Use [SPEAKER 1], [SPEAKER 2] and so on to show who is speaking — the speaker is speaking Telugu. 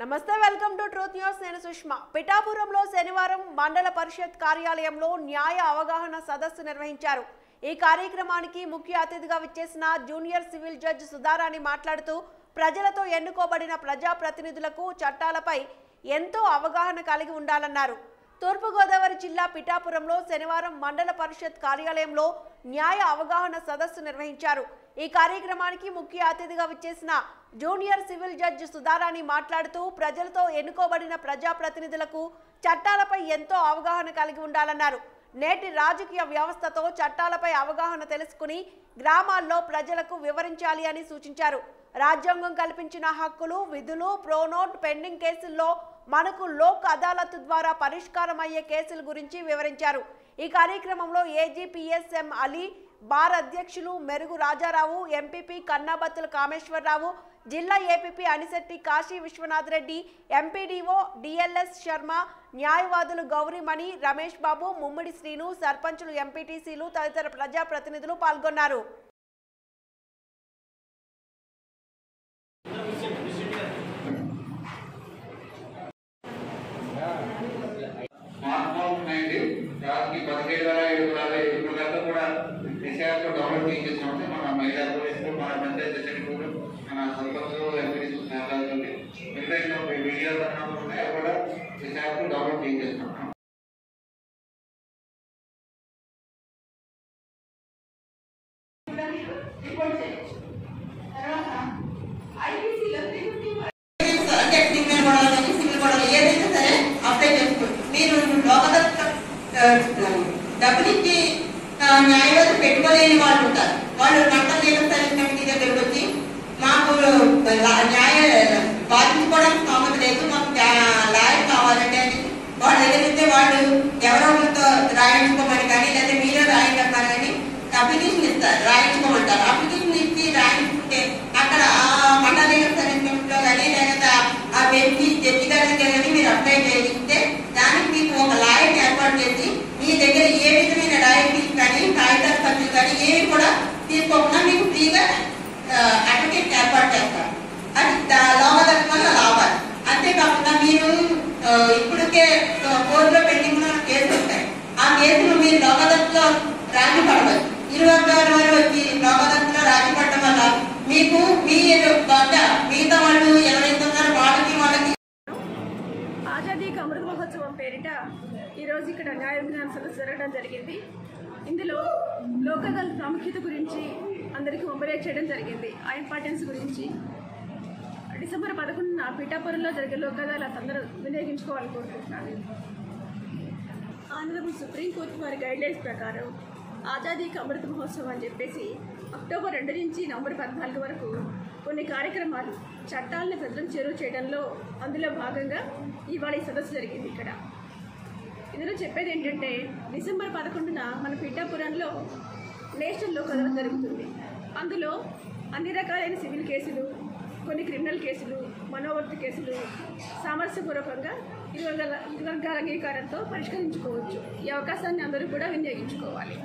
[SPEAKER 1] నమస్తే వెల్కమ్ టు ట్రూత్ న్యూస్. నేను సుష్మా. పిఠాపురంలో శనివారం మండల పరిషత్ కార్యాలయంలో న్యాయ అవగాహన సదస్సు నిర్వహించారు. ఈ కార్యక్రమానికి ముఖ్య అతిథిగా విచ్చేసిన జూనియర్ సివిల్ జడ్జ్ సుధారాణి మాట్లాడుతూ ప్రజలతో ఎన్నుకోబడిన ప్రజాప్రతినిధులకు చట్టాలపై ఎంతో అవగాహన కలిగి ఉండాలన్నారు. తూర్పుగోదావరి జిల్లా పిఠాపురంలో శనివారం మండల పరిషత్ కార్యాలయంలో న్యాయ అవగాహన సదస్సు నిర్వహించారు. ఈ కార్యక్రమానికి ముఖ్య అతిథిగా విచ్చేసిన జూనియర్ సివిల్ జడ్జ్ సుధారాణి మాట్లాడుతూ ప్రజలతో ఎన్నుకోబడిన ప్రజాప్రతినిధులకు చట్టాలపై ఎంతో అవగాహన కలిగి ఉండాలన్నారు. నేటి రాజకీయ వ్యవస్థతో చట్టాలపై అవగాహన తెలుసుకుని గ్రామాల్లో ప్రజలకు వివరించాలి అని సూచించారు. రాజ్యాంగం కల్పించిన హక్కులు విధులు ప్రోనోట్ పెండింగ్ కేసుల్లో మనకు లోక్ అదాలత్ ద్వారా పరిష్కారం అయ్యే కేసుల గురించి వివరించారు. ఈ కార్యక్రమంలో ఏజీపీఎస్ఎం అలీ బార్ అధ్యక్షులు మెరుగు రాజారావు ఎంపీపీ కన్నాబత్తుల కామేశ్వరరావు జిల్లా APP Anishetti Kashi Vishwanath Reddy MPDO DLS Sharma న్యాయవాదులు గౌరీమణి రమేష్ బాబు ముమ్మిడి శ్రీను సర్పంచులు ఎంపీటీసీలు తదితర ప్రజాప్రతినిధులు పాల్గొన్నారు.
[SPEAKER 2] యాప్ డౌన్లోడ్ చేసేసామంటే మన మహిళా పోలీసులు మన పంచాయతీ సెక్రటరీలు మన సర్పంచులు ఎంపీడీ నేతలు ఎక్కడైనా వీడియో కన్నా ఉన్నాయో కూడా దిశ యాప్ డౌన్లోడ్ చేసేస్తాం
[SPEAKER 3] అంటే న్యాయవాది పెట్టుకోలేని వాళ్ళు ఉంటారు. వాళ్ళు నట్టం దేవస్థానం సరే కమిటీ దగ్గరకు వచ్చి మాకు న్యాయ బాధించుకోవడానికి స్థామత లేదు మాకు లాయర్ కావాలంటే అని వాళ్ళ దగ్గర ఇస్తే వాళ్ళు ఎవరో రాయించుకోమని కానీ లేదా మీరే రాయించమని కానీ అప్లికేషన్ ఇస్తారు. రాయించుకో పడవచ్చు ఇరు వర్గాల పడటం వల్ల మీకు మీ వద్ద మిగతా వాళ్ళు ఎవరైతే ఉన్నారో వాళ్ళకి వాళ్ళకి.
[SPEAKER 4] ఆజాదీకి అమృత మహోత్సవం పేరిట ఈరోజు ఇక్కడ న్యాయ విజ్ఞాన సదస్సు జరగడం జరిగింది. ఇందులో లోకదళ ప్రాముఖ్యత గురించి అందరికీ మొబైలైజ్ చేయడం జరిగింది. ఆ ఇంపార్టెన్స్ గురించి డిసెంబర్ పదకొండున పీఠాపురంలో జరిగే లోక్ అందరూ వినియోగించుకోవాలని కోరుకుంటున్నాను. ఆంధ్రప్రదేశ్ సుప్రీంకోర్టు వారి గైడ్లైన్స్ ప్రకారం ఆజాదీ అమృత మహోత్సవం అని చెప్పేసి అక్టోబర్ రెండు నుంచి నవంబర్ పద్నాలుగు వరకు కొన్ని కార్యక్రమాలు చట్టాలను ప్రజలకు చేరువ చేయడంలో అందులో భాగంగా ఇవాళ ఈ సదస్సు జరిగింది ఇక్కడ. ఇందులో చెప్పేది ఏంటంటే డిసెంబర్ పదకొండున మన పిఠాపురంలో నేషనల్ లోక్ అదాలత్ జరుగుతుంది. అందులో అన్ని రకాలైన సివిల్ కేసులు కొన్ని క్రిమినల్ కేసులు మనోవర్తి కేసులు సామరస్యపూర్వకంగా ఇరు వర్గాల ఇరు వర్గాల అంగీకారంతో పరిష్కరించుకోవచ్చు. ఈ అవకాశాన్ని అందరూ కూడా వినియోగించుకోవాలి.